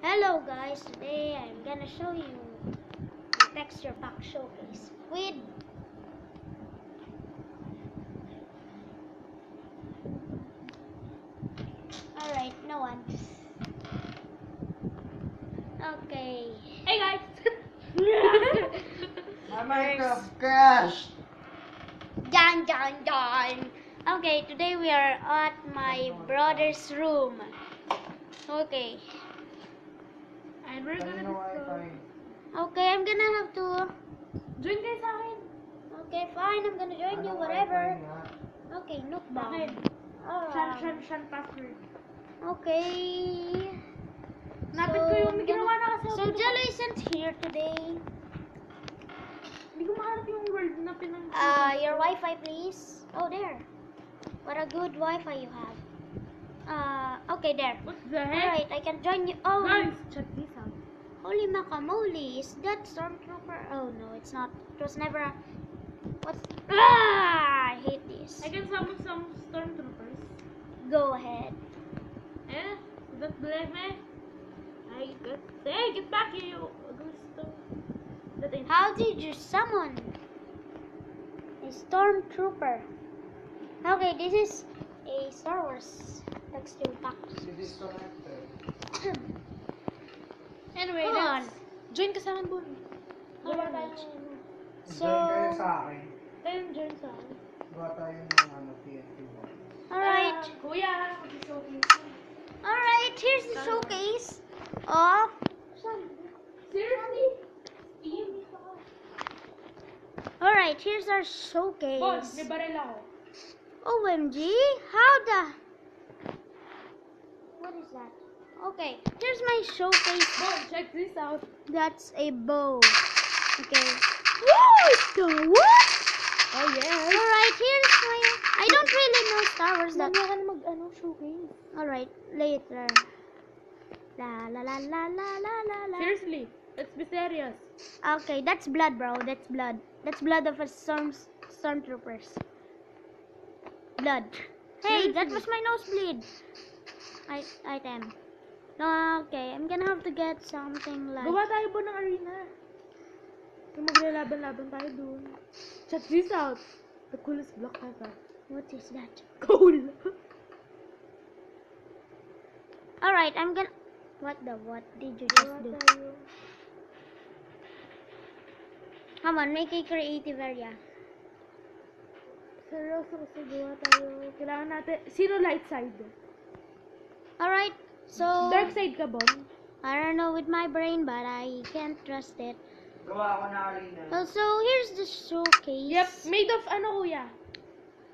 Hello guys, today I'm gonna show you the texture pack showcase with Alright, no one. Okay. Hey guys! My Minecraft crashed. Dun dun dun. Okay, today we are at my brother's room. Okay. And we're gonna Kanino discover... Okay, I'm gonna have to Join kayo sa! Okay, fine, I'm gonna join you, Ano whatever. wifi nga? Okay, nook Bakit? bomb. Shan, shan, shan password. Okay. Napit ko yung may ginawa na kasi So ako dito. Jello isn't here today. Hindi ko mahanap yung word na pinang... Uh, your Wi-Fi, please. Oh, there. What a good Wi-Fi you have. Uh, okay, there. What the heck? Alright, I can join you. Oh, Guys, check this out. Holy macamole. Is that Stormtrooper? Oh, no, it's not. It was never a... What's... Ah! I hate this. I can summon some stormtroopers. Go ahead. Eh? You don't believe me? I get... Hey, get back here, you gusto. How did you summon a stormtrooper? Okay, this is a Star Wars texture pack. Si disconnected. Anyway, Come on. let's... Join ka sa akin, Bon. Gawa tayo. So, Join kayo sa akin. Tayo join sa akin. Gawa tayo ng ano, TNT box. alright, Ah, kuya, mag-showcase. alright. Here's the showcase of. Seriously? Iyan, dito. Alright, here's our Bon, showcase. may baril ako. OMG, how the? What is that? Okay, here's my showcase. Bon, check this out. That's a bow. Okay. What the what? Oh, yes. Alright, here's my. I don't really know Star Wars that. Mamaya ka na mag-ano, showcase. Alright, later. La la la la la la la la. Seriously, let's be serious. Okay, that's blood, bro. That's blood. That's blood of a storm stormtroopers. Blood. Hey, that was my nosebleed. I item. No, okay, I'm gonna have to get something like. Gawa tayo po ng arena. Yung maglalaban-laban tayo dun. Check this out. The coolest block ever. What is that? Cool! Alright, I'm gonna. What the what did you just do? Come on, make a creative area. Seryoso kasi gawa tayo. Kailangan natin. Sino light side? Alright, so. Dark side ka, Bon? I don't know with my brain, but I can't trust it. Gawa ako na arena. Also, here's the showcase. Yep, made of ano, kuya?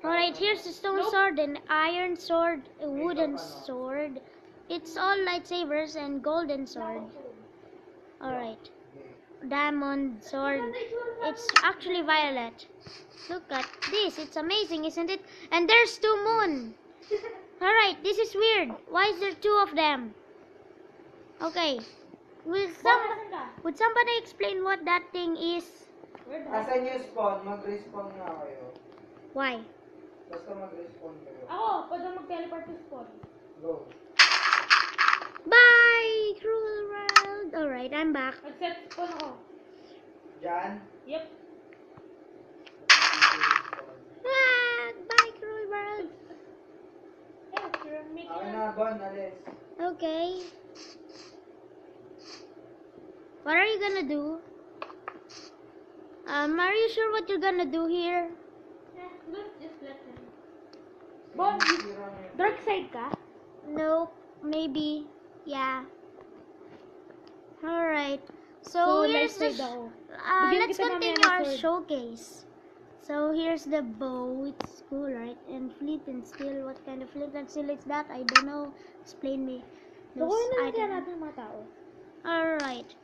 Alright, here's the stone Nope. sword, an iron sword, a wooden sword. It's all lightsabers and golden sword. Alright. Diamond sword. It's actually violet. Look at this. It's amazing, isn't it? And there's two moon. Alright, this is weird. Why is there two of them? Okay. Will some would somebody explain what that thing is? Where the Asan yung spawn? Mag-respawn nga kayo. Why? Basta mag-respawn kayo. Ako, pwede mag-teleport to spawn. Go. Bye, cruel world. Alright, I'm back. Mag-set spawn ako. Diyan. Yep. Ah, bye, cruel world. Hey, you're making Akin a... na, Bon, alis. Okay. What are you gonna do? Um, are you sure what you're gonna do here? Eh, let's just let him. Bon, you- Sira mo yun. dark side ka? Nope. Maybe. Yeah. Alright. So, So, here's the. sh- Uh, let's continue our sword. showcase. So here's the bow. It's cool, right? And flint and steel. What kind of flint and steel is that? I don't know. Explain me. Those kunin na lang kaya natin mga tao. Alright.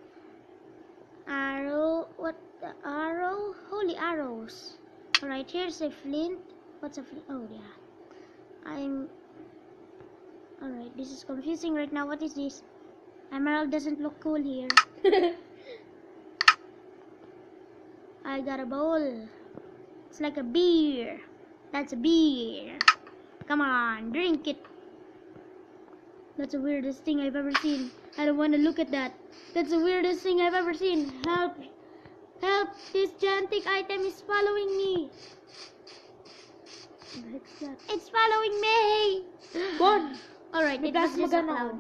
Arrow. What the arrow? Holy arrows. Alright, here's a flint. What's a flint? Oh, yeah. I'm. Alright, this is confusing right now. What is this? Emerald doesn't look cool here. I got a bowl. It's like a beer. That's a beer. Come on, drink it. That's the weirdest thing I've ever seen. I don't want to look at that. That's the weirdest thing I've ever seen. Help! Help! This gigantic item is following me. That? It's following me. Bon! Alright, it was just a plasma gun ako.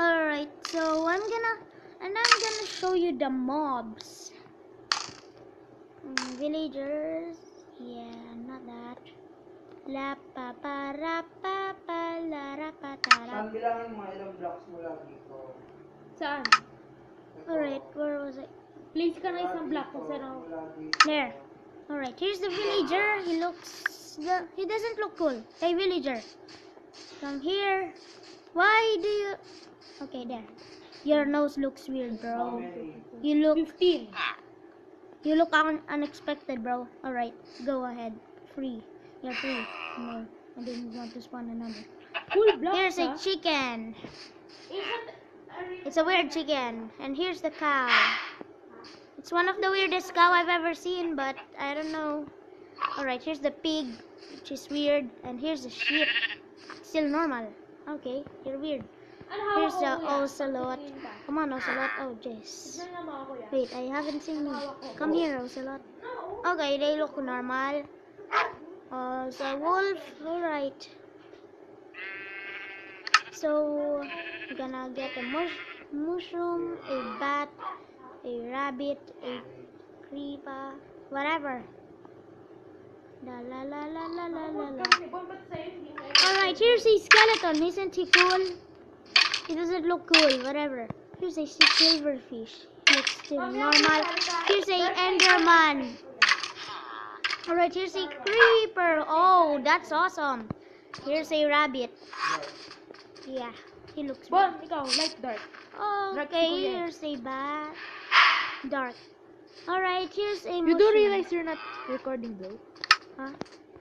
Alright, so I'm gonna and I'm gonna show you the mobs. Mm, villagers. Yeah, not that. La pa pa ra pa pa la ra pa ta ra. Saan bilangin mo ilang blocks mula dito? Saan? Alright, where was it? Please ka na Mula isang block dito, kung saan ako. mula dito. There. Alright, here's the villager. He looks the he doesn't look cool. Hey villager. Come here. Why do you Okay, there. Your nose looks weird, bro. You look 15. You look un- unexpected, bro. Alright, go ahead. Free. You're free. No, I didn't want to spawn another. Here's a chicken. Is that... are- It's a weird chicken. And here's the cow. It's one of the weirdest cow I've ever seen, but I don't know. Alright, here's the pig, which is weird. And here's the sheep. Still normal. Okay, you're weird. Here's the ocelot. Come on, ocelot. Oh, jeez. Tignan nga mga kuya. Wait, I haven't seen you. Come here, ocelot. Okay, they look normal. Uh, so wolf, alright. So we're gonna get a mush mushroom, a bat, a rabbit, a creeper, whatever. La la la la la la la la. Kasi bon, ba't sa'yo hindi mo Alright, here's a skeleton. Isn't he cool? He doesn't look cool, whatever. Here's a silverfish. Looks still normal. Here's a enderman. Alright, here's a creeper. Oh, that's awesome. Here's a rabbit. Yeah, he looks Bon, ikaw, light dark. Okay, here's a bat. Dark. Alright, here's a You do realize you're not recording, bro? Huh?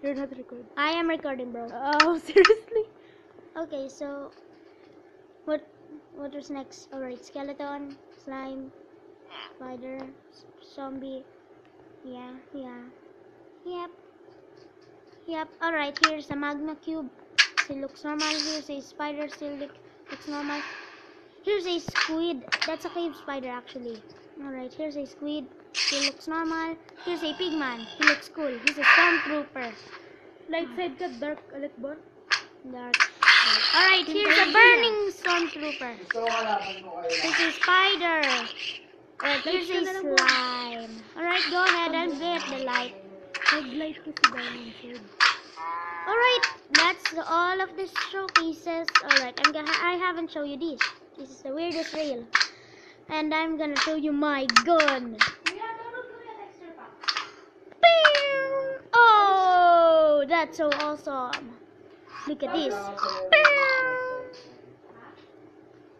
You're not recording. I am recording, bro. Oh, seriously? Okay, so what what was next? Alright, skeleton, slime, spider, zombie. Yeah, yeah. Yep. Yep. Alright, here's a magma cube. Still looks normal. Here's a spider, still look, looks normal. Here's a squid. That's a cave spider actually. Alright, here's a squid. He looks normal. Here's a pigman. He looks cool. He's a stormtrooper. Light side ka, dark ulit, Bon? Dark. Alright, here's a burning stormtrooper. Gusto ko kalaban mo kayo. Here's a spider. Alright, here's a ka na lang, boy. slime. Alright, go ahead and get the light. Nag-light ko si Diamond Sword. Alright, that's all of the showcases. Alright, I'm gonna I haven't shown you this. This is the weirdest rail. And I'm gonna show you my gun. Pew! Oh, that's so awesome. Look at this.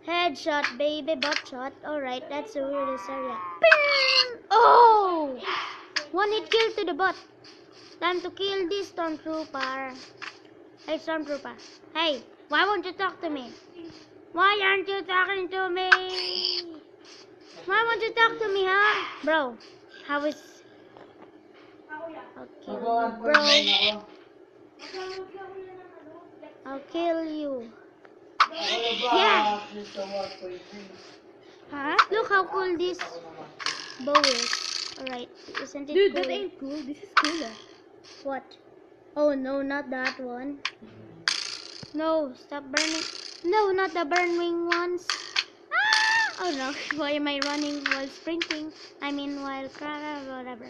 Headshot, baby, butt shot. Alright, that's the weirdest area. Oh! One hit kill to the butt. Time to kill this stormtrooper. Hey, stormtrooper. Hey, why won't you talk to me? Why aren't you talking to me? Why won't you talk to me, huh? Bro, how is... Po bro. Ako. I'll kill you. Ano? Yeah. Huh? Look how cool this bow is. Alright, isn't it Dude, cool? that ain't cool. This is cool, ah. What? Oh no, not that one. No, stop burning. No, not the burning ones. Ah! Oh no, why am I running while sprinting? I mean while cra- whatever.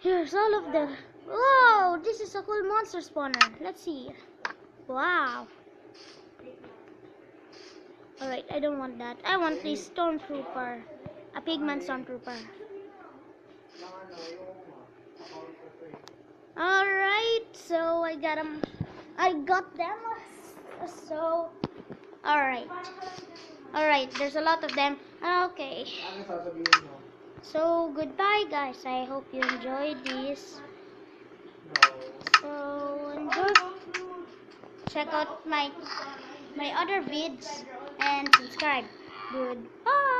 Here's all of them. Whoa, this is a cool monster spawner. Let's see. Wow. Alright, I don't want that. I want this stone trooper. a stormtrooper. A pigman stormtrooper. Alright, so I got them. I got them. So, alright. Alright, there's a lot of them. Okay. So, goodbye guys. I hope you enjoyed this. So, good. Check out my my other vids and subscribe. Goodbye.